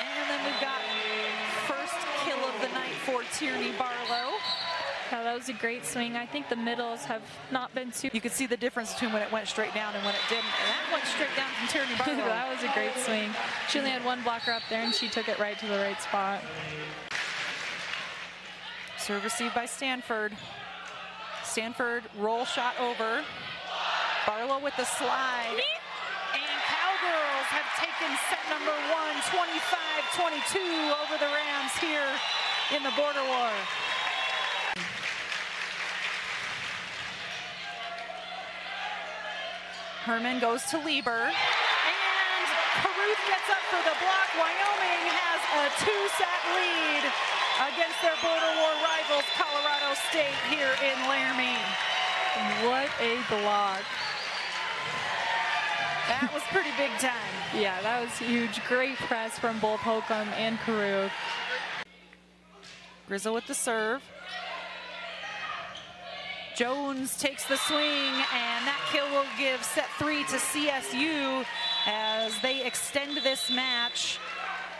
And then we've got first kill of the night for Tierney Barlow. Yeah, that was a great swing. I think the middles have not been too. You could see the difference between when it went straight down and when it didn't. And that went straight down from Tierney Barlow. that was a great swing. She only had one blocker up there, and she took it right to the right spot. Serve received by Stanford. Stanford roll shot over. Barlow with the slide. And Cowgirls have taken set number one, 25-22 over the Rams here in the border war. Herman goes to Lieber. Caruth gets up for the block. Wyoming has a two-set lead against their border war rivals, Colorado State, here in Laramie. What a block. That was pretty big time. Yeah, that was huge. Great press from both Holcomb and Caruth. Grizzle with the serve. Jones takes the swing, and that kill will give set three to CSU as they extend this match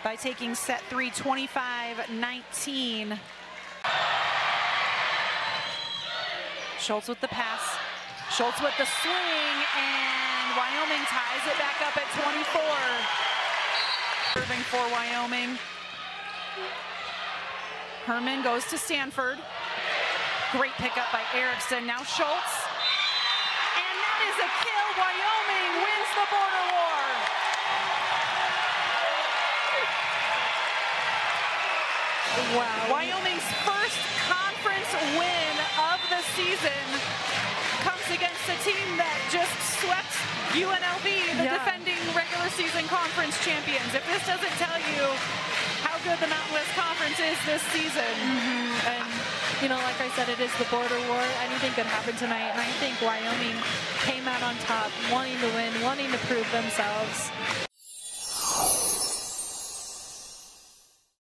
by taking set three 25-19. Schultz with the pass. Schultz with the swing, and Wyoming ties it back up at 24. Serving for Wyoming. Herman goes to Stanford. Great pickup by Erickson. Now Schultz. And that is a kill. Wyoming wins the border war. Wow. Wyoming's first conference win of the season comes against a team that just swept UNLV, the Yeah. defending regular season conference champions. If this doesn't tell you how good the Mountain West Conference is this season, mm-hmm. And, you know, like I said, it is the border war. Anything could happen tonight. And I think Wyoming came out on top, wanting to win, wanting to prove themselves.